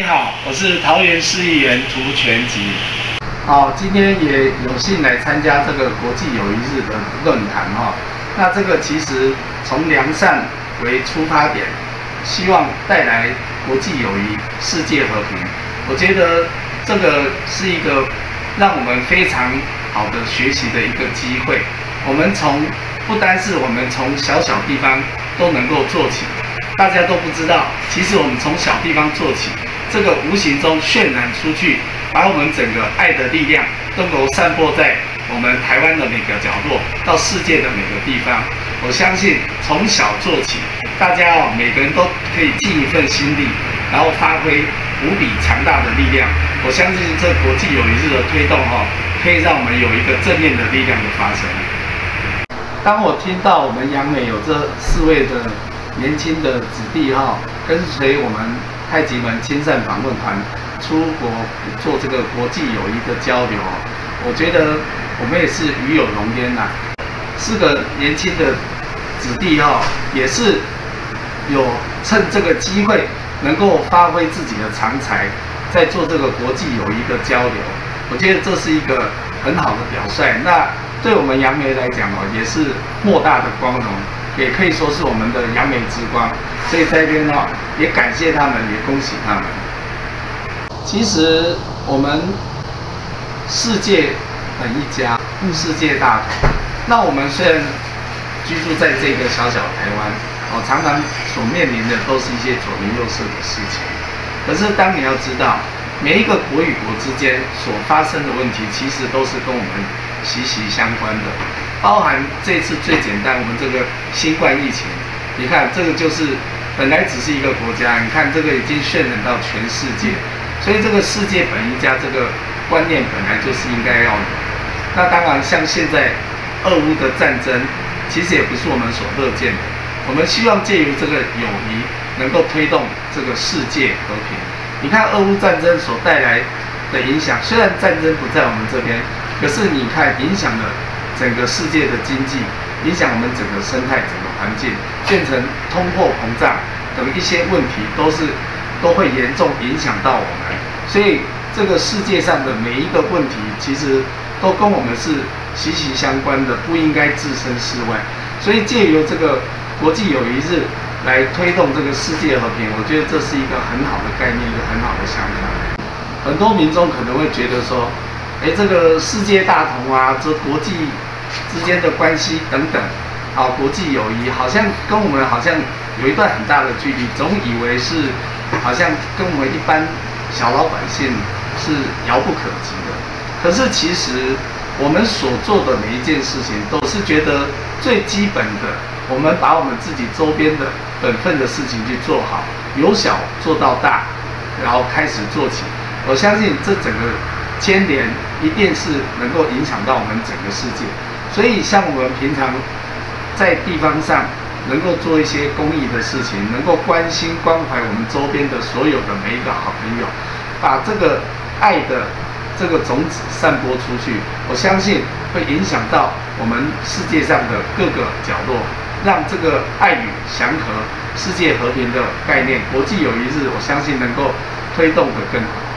你好，我是桃园市议员涂全吉。好，今天也有幸来参加这个国际友谊日的论坛哈。那这个其实从良善为出发点，希望带来国际友谊、世界和平。我觉得这个是一个让我们非常好的学习的一个机会。我们从不单是我们从小小地方都能够做起，大家都不知道，其实我们从小地方做起。这个无形中渲染出去，把我们整个爱的力量都能够散播在我们台湾的每个角落，到世界的每个地方。我相信从小做起，大家哦，每个人都可以尽一份心力，然后发挥无比强大的力量。我相信这国际友谊日的推动哈，可以让我们有一个正面的力量的发生。当我听到我们杨美有这四位的年轻的子弟哈，跟随我们。太极门亲善访问团出国做这个国际友谊的交流，我觉得我们也是与有荣焉呐。四个年轻的子弟哈，也是有趁这个机会能够发挥自己的长才，在做这个国际友谊的交流。我觉得这是一个很好的表率。那对我们杨梅来讲哦，也是莫大的光荣。也可以说是我们的扬眉之光，所以在这边呢，也感谢他们，也恭喜他们。其实我们世界本一家，世界大同。那我们虽然居住在这个小小台湾，哦，常常所面临的都是一些左邻右舍的事情。可是当你要知道，每一个国与国之间所发生的问题，其实都是跟我们息息相关的。包含这次最简单，我们这个新冠疫情，你看这个就是本来只是一个国家，你看这个已经渲染到全世界，所以这个世界本一家这个观念本来就是应该要有。那当然，像现在俄乌的战争，其实也不是我们所乐见的。我们希望借由这个友谊，能够推动这个世界和平。你看俄乌战争所带来的影响，虽然战争不在我们这边，可是你看影响了。整个世界的经济影响我们整个生态、整个环境，变成通货膨胀等一些问题，都是都会严重影响到我们。所以这个世界上的每一个问题，其实都跟我们是息息相关的，不应该置身事外。所以借由这个国际友谊日来推动这个世界和平，我觉得这是一个很好的概念，一个很好的想法。很多民众可能会觉得说，哎，这个世界大同啊，这国际。之间的关系等等，啊，国际友谊好像跟我们好像有一段很大的距离，总以为是好像跟我们一般小老百姓是遥不可及的。可是其实我们所做的每一件事情，都是觉得最基本的，我们把我们自己周边的本分的事情去做好，由小做到大，然后开始做起。我相信这整个牵连一定是能够影响到我们整个世界。所以，像我们平常在地方上能够做一些公益的事情，能够关心关怀我们周边的所有的每一个好朋友，把这个爱的这个种子散播出去，我相信会影响到我们世界上的各个角落，让这个爱与祥和、世界和平的概念、国际友谊日，我相信能够推动得更好。